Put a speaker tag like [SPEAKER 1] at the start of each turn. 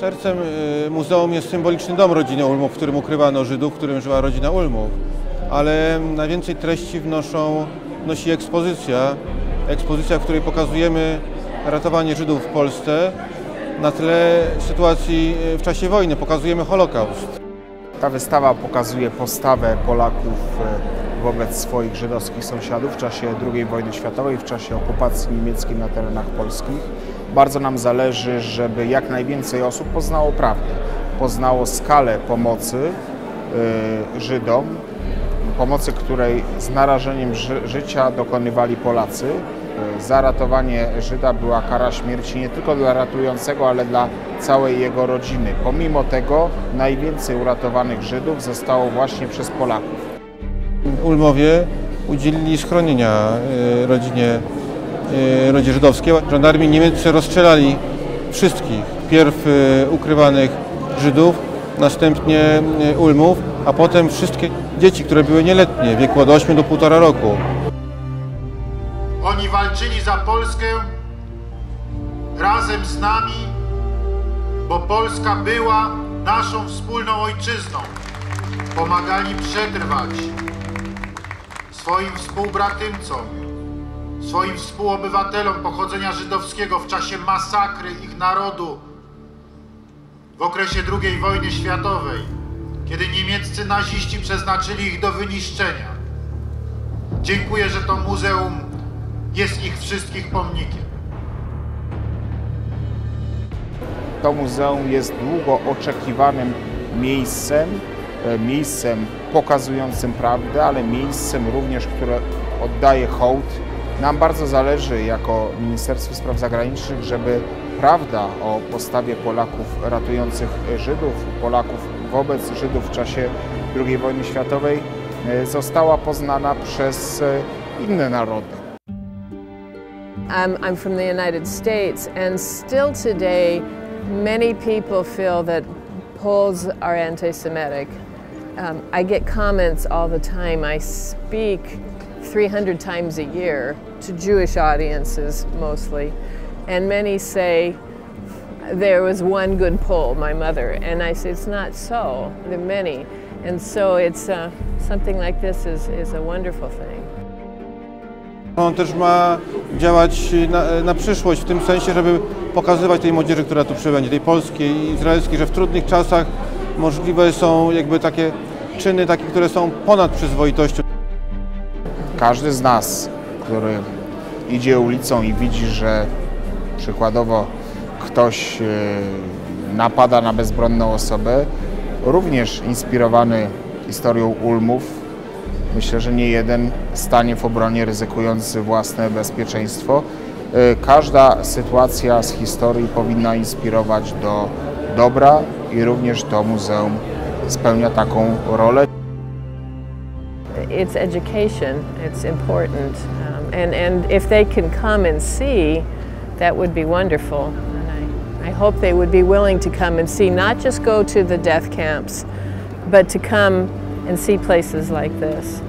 [SPEAKER 1] Sercem y, muzeum jest symboliczny dom rodziny Ulmów, w którym ukrywano Żydów, w którym żyła rodzina Ulmów. Ale najwięcej treści wnoszą, wnosi ekspozycja, ekspozycja, w której pokazujemy ratowanie Żydów w Polsce na tle sytuacji y, w czasie wojny. Pokazujemy Holokaust.
[SPEAKER 2] Ta wystawa pokazuje postawę Polaków e, wobec swoich żydowskich sąsiadów w czasie II wojny światowej, w czasie okupacji niemieckiej na terenach polskich. Bardzo nam zależy, żeby jak najwięcej osób poznało prawdę, poznało skalę pomocy e, Żydom, pomocy, której z narażeniem ży życia dokonywali Polacy. E, Za ratowanie Żyda była kara śmierci nie tylko dla ratującego, ale dla całej jego rodziny. Pomimo tego najwięcej uratowanych Żydów zostało właśnie przez Polaków.
[SPEAKER 1] Ulmowie udzielili schronienia y, rodzinie, y, rodzinie żydowskiej. Żandarmi niemieccy rozstrzelali wszystkich. Pierw y, ukrywanych Żydów, następnie y, Ulmów, a potem wszystkie dzieci, które były nieletnie, w wieku od 8 do 1,5 roku.
[SPEAKER 3] Oni walczyli za Polskę razem z nami, bo Polska była naszą wspólną ojczyzną. Pomagali przetrwać swoim współbratymcom, swoim współobywatelom pochodzenia żydowskiego w czasie masakry ich narodu w okresie II wojny światowej, kiedy niemieccy naziści przeznaczyli ich do wyniszczenia. Dziękuję, że to muzeum jest ich wszystkich pomnikiem.
[SPEAKER 2] To muzeum jest długo oczekiwanym miejscem, e, miejscem pokazującym prawdę, ale miejscem również, które oddaje hołd. Nam bardzo zależy jako Ministerstwo Spraw Zagranicznych, żeby prawda o postawie Polaków ratujących Żydów, Polaków wobec Żydów w czasie II wojny światowej e, została poznana przez e, inne narody.
[SPEAKER 4] I'm, from the United States, and still today, many people feel that Poles are anti Semitic. Um, I get comments all the time. I speak 300 times a year to Jewish audiences mostly, and many say, there was one good Pole, my mother, and I say it's not so. There are many, and so it's uh, something like this is, is a wonderful thing.
[SPEAKER 1] On też ma działać na, na przyszłość, w tym sensie, żeby pokazywać tej młodzieży, która tu przybędzie, tej polskiej i izraelskiej, że w trudnych czasach możliwe są jakby takie czyny, takie, które są ponad przyzwoitością.
[SPEAKER 2] Każdy z nas, który idzie ulicą i widzi, że przykładowo ktoś e, napada na bezbronną osobę, również inspirowany historią Ulmów, myślę, że nie jeden stanie w obronie ryzykujący własne bezpieczeństwo. E, Każda sytuacja z historii powinna inspirować do dobra i również to muzeum spełnia taką rolę.
[SPEAKER 4] It's education. It's important, um, and and if they can come and see, that would be wonderful. And I, I hope they would be willing to come and see, not just go to the death camps, but to come and see places like this.